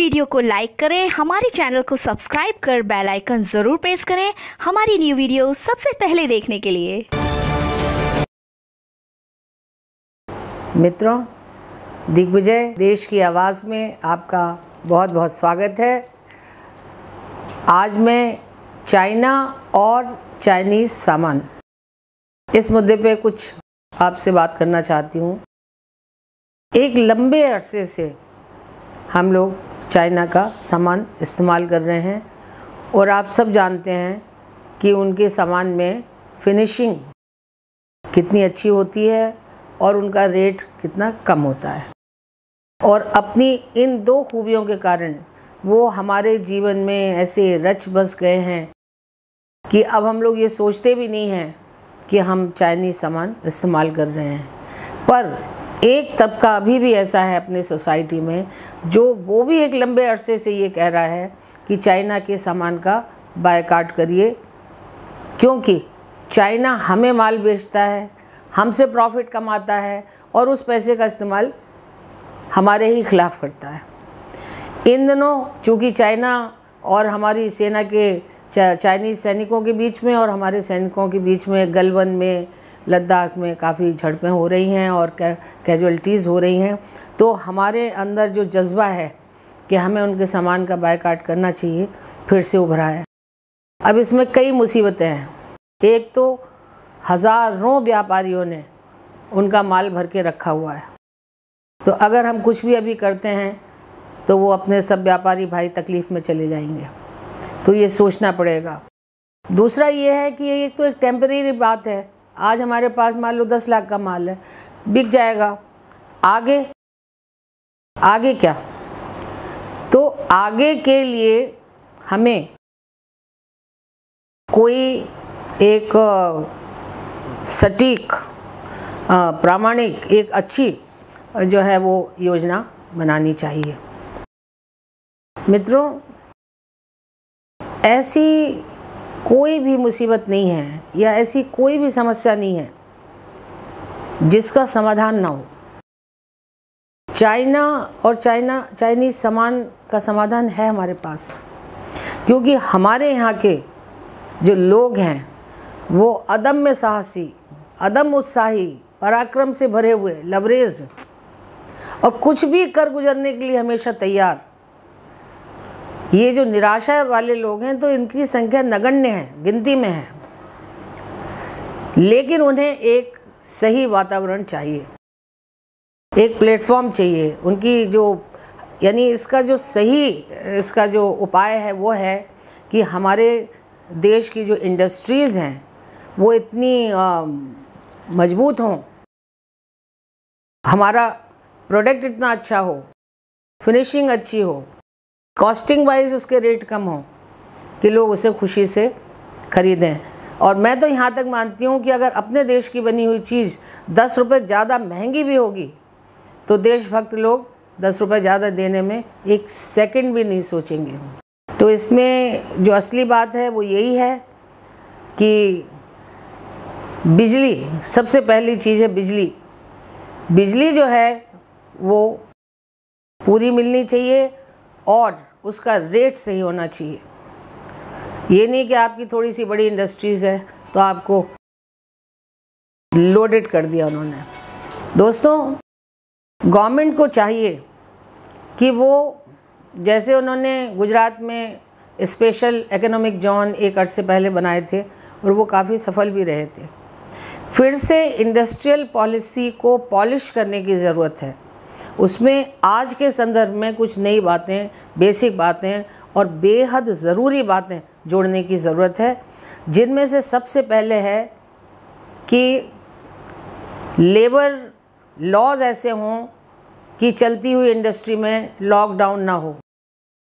Video को like करें, हमारे चैनल को सब्सक्राइब कर बेल आइकन ज़रूर प्रेस करें हमारी न्यू वीडियो सबसे पहले देखने के लिए। मित्रों, दिग्विजय देश की आवाज़ में आपका बहुत बहुत स्वागत है। आज मैं चाइना और चाइनीज़ सामान। इस मुद्दे पे कुछ आपसे बात करना चाहती हूँ। एक लंबे अरसे से हम लोग चाइना का सामान इस्तेमाल कर रहे हैं। और आप सब जानते हैं कि उनके सामान में फिनिशिंग कितनी अच्छी होती है और उनका रेट कितना कम होता है। और अपनी इन दो खूबियों के कारण वो हमारे जीवन में ऐसे रच बस गए हैं कि अब हम लोग ये सोचते भी नहीं हैं कि हम चाइनीज़ सामान इस्तेमाल कर रहे हैं। पर एक तबका अभी भी ऐसा है अपने सोसाइटी में, जो वो भी एक लंबे अरसे से ये कह रहा है कि चाइना के सामान का बायकाट करिए, क्योंकि चाइना हमें माल बेचता है, हमसे प्रॉफिट कमाता है और उस पैसे का इस्तेमाल हमारे ही खिलाफ करता है। इन दिनों चूँकि चाइना और हमारी सेना के चाइनीज़ सैनिकों के बीच में और हमारे सैनिकों के बीच में गलवन में लद्दाख में काफ़ी झड़पें हो रही हैं और कैजुअल्टीज़ हो रही हैं। तो हमारे अंदर जो जज्बा है कि हमें उनके सामान का बायकाट करना चाहिए, फिर से उभरा है। अब इसमें कई मुसीबतें हैं। एक तो हज़ारों व्यापारियों ने उनका माल भर के रखा हुआ है। तो अगर हम कुछ भी अभी करते हैं तो वो अपने सब व्यापारी भाई तकलीफ़ में चले जाएँगे। तो ये सोचना पड़ेगा। दूसरा ये है कि ये तो एक टेम्परेरी बात है। आज हमारे पास मान लो दस लाख का माल है, बिक जाएगा। आगे आगे क्या? तो आगे के लिए हमें कोई एक सटीक प्रामाणिक, एक अच्छी जो है वो योजना बनानी चाहिए। मित्रों, ऐसी कोई भी मुसीबत नहीं है या ऐसी कोई भी समस्या नहीं है जिसका समाधान ना हो। चाइना और चाइना, चाइनीज़ सामान का समाधान है हमारे पास, क्योंकि हमारे यहाँ के जो लोग हैं, वो अदम्य साहसी अदम उत्साही, पराक्रम से भरे हुए लवरेज और कुछ भी कर गुजरने के लिए हमेशा तैयार। ये जो निराशा वाले लोग हैं तो इनकी संख्या नगण्य है, गिनती में है। लेकिन उन्हें एक सही वातावरण चाहिए, एक प्लेटफॉर्म चाहिए। उनकी जो, यानी इसका जो सही, इसका जो उपाय है, वो है कि हमारे देश की जो इंडस्ट्रीज़ हैं, वो इतनी मज़बूत हों। हमारा प्रोडक्ट इतना अच्छा हो, फिनिशिंग अच्छी हो कॉस्टिंग वाइज उसके रेट कम हो कि लोग उसे खुशी से ख़रीदें। और मैं तो यहाँ तक मानती हूँ कि अगर अपने देश की बनी हुई चीज़ दस रुपये ज़्यादा महँगी भी होगी तो देशभक्त लोग दस रुपये ज़्यादा देने में एक सेकंड भी नहीं सोचेंगे। तो इसमें जो असली बात है वो यही है कि बिजली, सबसे पहली चीज़ है बिजली। बिजली जो है वो पूरी मिलनी चाहिए और उसका रेट सही होना चाहिए। ये नहीं कि आपकी थोड़ी सी बड़ी इंडस्ट्रीज़ है तो आपको लोडेड कर दिया उन्होंने। दोस्तों गवर्नमेंट को चाहिए कि वो जैसे उन्होंने गुजरात में स्पेशल इकोनॉमिक जोन एक अर्से पहले बनाए थे और वो काफ़ी सफल भी रहे थे। फिर से इंडस्ट्रियल पॉलिसी को पॉलिश करने की ज़रूरत है। उसमें आज के संदर्भ में कुछ नई बातें, बेसिक बातें और बेहद ज़रूरी बातें जोड़ने की ज़रूरत है। जिनमें से सबसे पहले है कि लेबर लॉज ऐसे हों कि चलती हुई इंडस्ट्री में लॉकडाउन ना हो,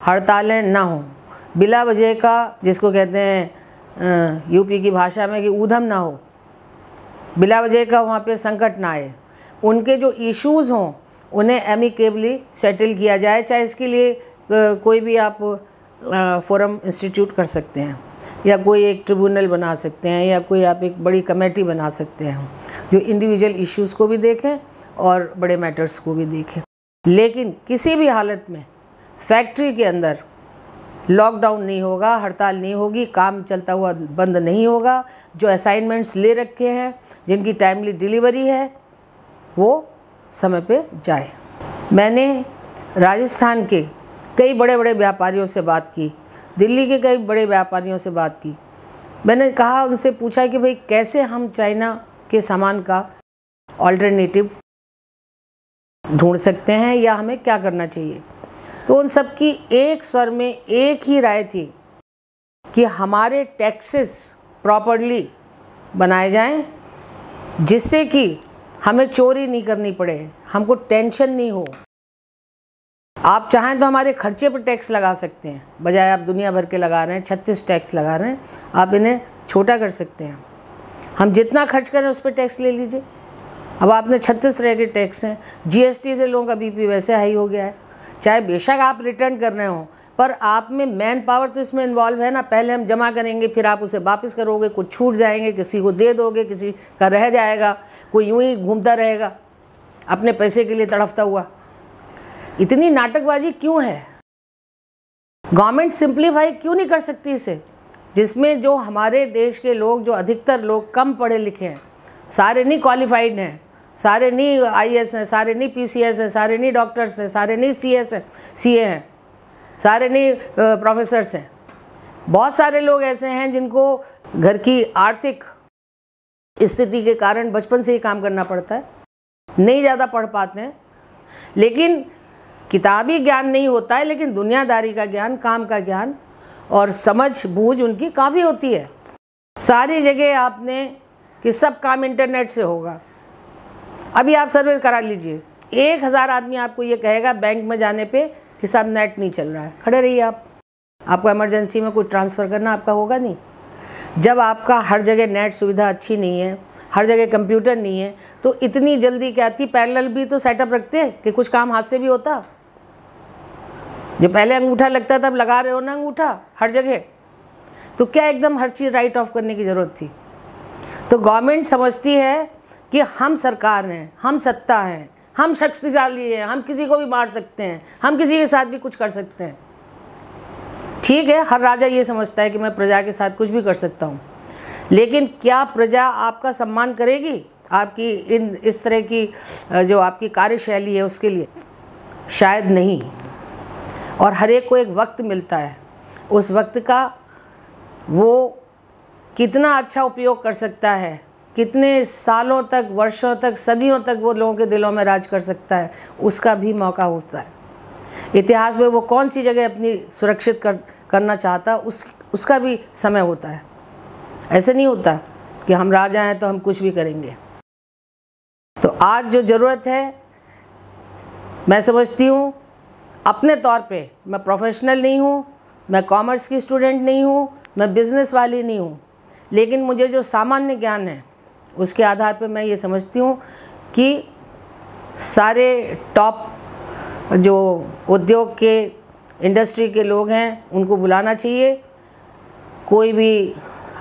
हड़तालें ना हों, बिला वजह का, जिसको कहते हैं यूपी की भाषा में कि ऊधम ना हो, बिला वजह का वहाँ पे संकट ना आए। उनके जो इश्यूज़ हों उन्हें एमिकेबली सेटल किया जाए, चाहे इसके लिए कोई भी आप फोरम इंस्टीट्यूट कर सकते हैं, या कोई एक ट्रिब्यूनल बना सकते हैं, या कोई आप एक बड़ी कमेटी बना सकते हैं, जो इंडिविजुअल इश्यूज़ को भी देखें और बड़े मैटर्स को भी देखें। लेकिन किसी भी हालत में फैक्ट्री के अंदर लॉकडाउन नहीं होगा, हड़ताल नहीं होगी, काम चलता हुआ बंद नहीं होगा, जो असाइनमेंट्स ले रखे हैं, जिनकी टाइमली डिलीवरी है, वो समय पे जाए। मैंने राजस्थान के कई बड़े बड़े व्यापारियों से बात की, दिल्ली के कई बड़े व्यापारियों से बात की। मैंने कहा, उनसे पूछा कि भाई, कैसे हम चाइना के सामान का ऑल्टरनेटिव ढूंढ सकते हैं या हमें क्या करना चाहिए? तो उन सब की एक स्वर में एक ही राय थी कि हमारे टैक्सेस प्रॉपरली बनाए जाएँ, जिससे कि हमें चोरी नहीं करनी पड़े, हमको टेंशन नहीं हो। आप चाहें तो हमारे खर्चे पर टैक्स लगा सकते हैं, बजाय आप दुनिया भर के लगा रहे हैं, छत्तीस टैक्स लगा रहे हैं, आप इन्हें छोटा कर सकते हैं। हम जितना खर्च करें उस पर टैक्स ले लीजिए। अब आपने छत्तीस तरह के टैक्स हैं जीएसटी से लोगों का बीपी वैसे हाई हो गया है। चाहे बेशक आप रिटर्न कर रहे हो, पर आप में मैन पावर तो इसमें इन्वॉल्व है ना? पहले हम जमा करेंगे, फिर आप उसे वापस करोगे, कुछ छूट जाएँगे, किसी को दे दोगे, किसी का रह जाएगा, कोई यूँ ही घूमता रहेगा। अपने पैसे के लिए तड़फता हुआ। इतनी नाटकबाजी क्यों है? गवर्नमेंट सिंप्लीफाई क्यों नहीं कर सकती इसे? जिसमें जो हमारे देश के लोग, जो अधिकतर लोग कम पढ़े लिखे हैं, सारे नहीं क्वालिफाइड हैं। सारे नहीं आईएएस हैं, सारे नहीं पीसीएस हैं, सारे नहीं डॉक्टर्स हैं, सारे नहीं सीएस हैं सीए हैं, सारे नहीं प्रोफेसर्स हैं। बहुत सारे लोग ऐसे हैं जिनको घर की आर्थिक स्थिति के कारण बचपन से ही काम करना पड़ता है, नहीं ज़्यादा पढ़ पाते हैं। लेकिन किताबी ज्ञान नहीं होता है, लेकिन दुनियादारी का ज्ञान, काम का ज्ञान और समझ, बूझ उनकी काफ़ी होती है। सारी जगह आपने कि सब काम इंटरनेट से होगा। अभी आप सर्वे करा लीजिए। एक हज़ार आदमी आपको ये कहेगा, बैंक में जाने पे कि साहब नेट नहीं चल रहा है। खड़े रहिए आप। आपको इमरजेंसी में कुछ ट्रांसफ़र करना आपका होगा नहीं। जब आपका हर जगह नेट सुविधा अच्छी नहीं है, हर जगह कंप्यूटर नहीं है तो इतनी जल्दी क्या थी? पैरेलल भी तो सेटअप रखते कि कुछ काम हाथ से भी होता। जो पहले अंगूठा लगता तब लगा रहे हो ना अंगूठा हर जगह। तो क्या एकदम हर चीज़ राइट ऑफ़ करने की ज़रूरत थी? तो गवर्नमेंट समझती है कि हम सरकार हैं, हम सत्ता हैं, हम शक्तिशाली हैं, हम किसी को भी मार सकते हैं, हम किसी के साथ भी कुछ कर सकते हैं। ठीक है, हर राजा ये समझता है कि मैं प्रजा के साथ कुछ भी कर सकता हूँ। लेकिन क्या प्रजा आपका सम्मान करेगी? आपकी इन, इस तरह की जो आपकी कार्यशैली है उसके लिए? शायद नहीं। और हर एक को एक वक्त मिलता है। उस वक्त का वो कितना अच्छा उपयोग कर सकता है? कितने सालों तक, वर्षों तक, सदियों तक वो लोगों के दिलों में राज कर सकता है, उसका भी मौका होता है। इतिहास में वो कौन सी जगह अपनी सुरक्षित कर, करना चाहता, उस, उसका भी समय होता है। ऐसे नहीं होता कि हम राजा हैं तो हम कुछ भी करेंगे। तो आज जो ज़रूरत है, मैं समझती हूँ, अपने तौर पे मैं प्रोफेशनल नहीं हूँ, मैं कॉमर्स की स्टूडेंट नहीं हूँ, मैं बिज़नेस वाली नहीं हूँ, लेकिन मुझे जो सामान्य ज्ञान है उसके आधार पर मैं ये समझती हूँ कि सारे टॉप जो उद्योग के इंडस्ट्री के लोग हैं उनको बुलाना चाहिए। कोई भी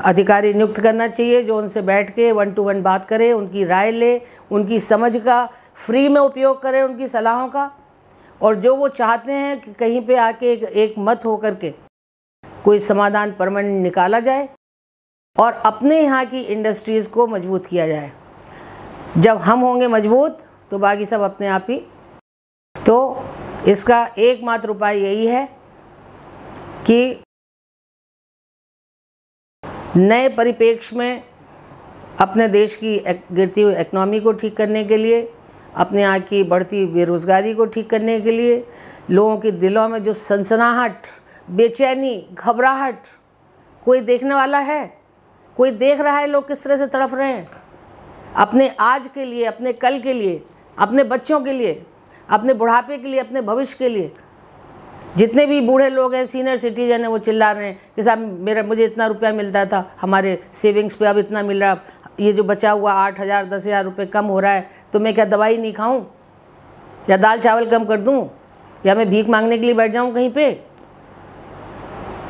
अधिकारी नियुक्त करना चाहिए जो उनसे बैठ के वन टू वन बात करे उनकी राय ले उनकी समझ का फ्री में उपयोग करे उनकी सलाहों का। और जो वो चाहते हैं कि कहीं पे आके एक, एक मत हो कर के कोई समाधान परमानेंट निकाला जाए और अपने यहाँ की इंडस्ट्रीज़ को मज़बूत किया जाए। जब हम होंगे मज़बूत तो बाकी सब अपने आप ही। तो इसका एकमात्र उपाय यही है कि नए परिप्रेक्ष्य में अपने देश की गिरती हुई इकनॉमी को ठीक करने के लिए, अपने यहाँ की बढ़ती बेरोज़गारी को ठीक करने के लिए, लोगों के दिलों में जो सनसनाहट, बेचैनी, घबराहट कोई देखने वाला है? कोई देख रहा है लोग किस तरह से तड़फ रहे हैं? अपने आज के लिए, अपने कल के लिए, अपने बच्चों के लिए, अपने बुढ़ापे के लिए, अपने भविष्य के लिए। जितने भी बूढ़े लोग हैं सीनियर सिटीजन हैं, वो चिल्ला रहे हैं कि साहब, मेरा, मुझे इतना रुपया मिलता था, हमारे सेविंग्स पे अब इतना मिल रहा ये जो बचा हुआ आठ हज़ार, दस हज़ार रुपये कम हो रहा है तो मैं क्या दवाई नहीं खाऊं? या दाल चावल कम कर दूँ? या मैं भीख मांगने के लिए बैठ जाऊँ कहीं पे?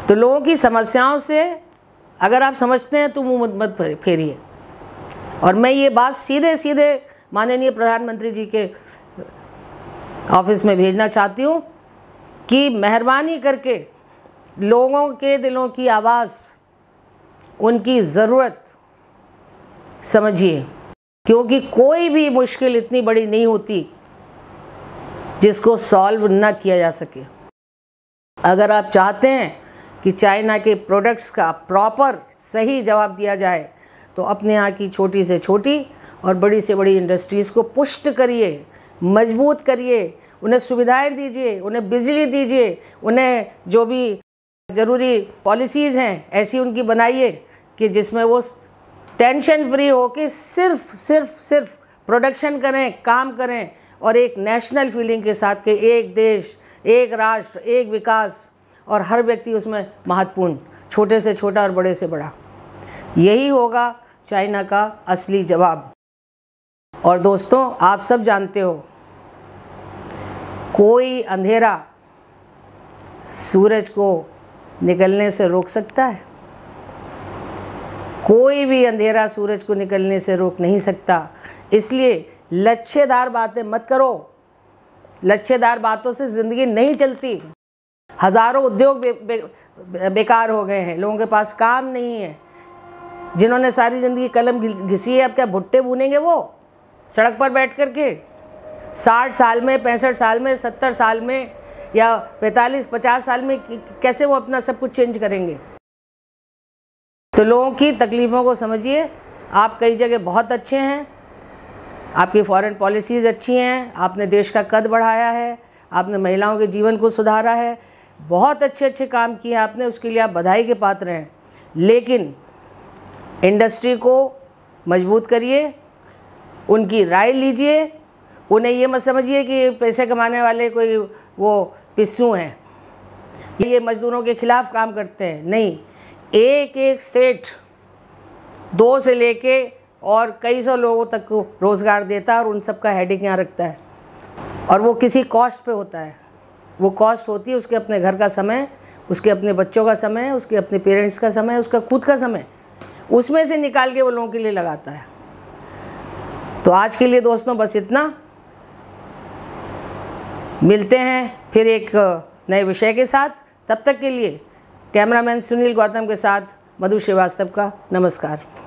तो लोगों की समस्याओं से अगर आप समझते हैं तो मुँह मत मत फेरिए। और मैं ये बात सीधे सीधे माननीय प्रधानमंत्री जी के ऑफ़िस में भेजना चाहती हूँ कि मेहरबानी करके लोगों के दिलों की आवाज़, उनकी ज़रूरत समझिए। क्योंकि कोई भी मुश्किल इतनी बड़ी नहीं होती जिसको सॉल्व ना किया जा सके। अगर आप चाहते हैं कि चाइना के प्रोडक्ट्स का प्रॉपर सही जवाब दिया जाए तो अपने यहाँ की छोटी से छोटी और बड़ी से बड़ी इंडस्ट्रीज़ को पुष्ट करिए, मज़बूत करिए, उन्हें सुविधाएँ दीजिए, उन्हें बिजली दीजिए, उन्हें जो भी ज़रूरी पॉलिसीज़ हैं, ऐसी उनकी बनाइए कि जिसमें वो टेंशन फ्री हो के सिर्फ़ सिर्फ़ सिर्फ़ प्रोडक्शन करें, काम करें और एक नेशनल फीलिंग के साथ के एक देश, एक राष्ट्र, एक विकास और हर व्यक्ति उसमें महत्वपूर्ण, छोटे से छोटा और बड़े से बड़ा। यही होगा चाइना का असली जवाब। और दोस्तों, आप सब जानते हो, कोई अंधेरा सूरज को निकलने से रोक सकता है? कोई भी अंधेरा सूरज को निकलने से रोक नहीं सकता। इसलिए लच्छेदार बातें मत करो। लच्छेदार बातों से ज़िंदगी नहीं चलती। हज़ारों उद्योग बे, बे, बेकार हो गए हैं लोगों के पास काम नहीं है। जिन्होंने सारी ज़िंदगी कलम घिसी है अब क्या भुट्टे भूनेंगे वो? सड़क पर बैठ कर के साठ साल में पैंसठ साल में सत्तर साल में या पैंतालीस पचास साल में कैसे वो अपना सब कुछ चेंज करेंगे? तो लोगों की तकलीफ़ों को समझिए आप कई जगह बहुत अच्छे हैं आपकी फॉरेन पॉलिसीज़ अच्छी हैं आपने देश का कद बढ़ाया है आपने महिलाओं के जीवन को सुधारा है बहुत अच्छे अच्छे काम किए हैं आपने, उसके लिए आप बधाई के पात्र हैं। लेकिन इंडस्ट्री को मज़बूत करिए, उनकी राय लीजिए, उन्हें ये मत समझिए कि पैसे कमाने वाले कोई वो पिस्सू हैं। ये मज़दूरों के ख़िलाफ़ काम करते हैं। नहीं, एक एक सेठ दो से लेके और कई सौ लोगों तक रोज़गार देता है और उन सब का हेडिंग यहाँ रखता है। और वो किसी कॉस्ट पे होता है। वो कॉस्ट होती है उसके अपने घर का समय, उसके अपने बच्चों का समय, उसके अपने पेरेंट्स का समय, उसका खुद का समय, उसमें से निकाल के वो लोगों के लिए लगाता है। तो आज के लिए दोस्तों बस इतना। मिलते हैं फिर एक, नए विषय के साथ। तब तक के लिए कैमरामैन सुनील गौतम के साथ मधु श्रीवास्तव का नमस्कार।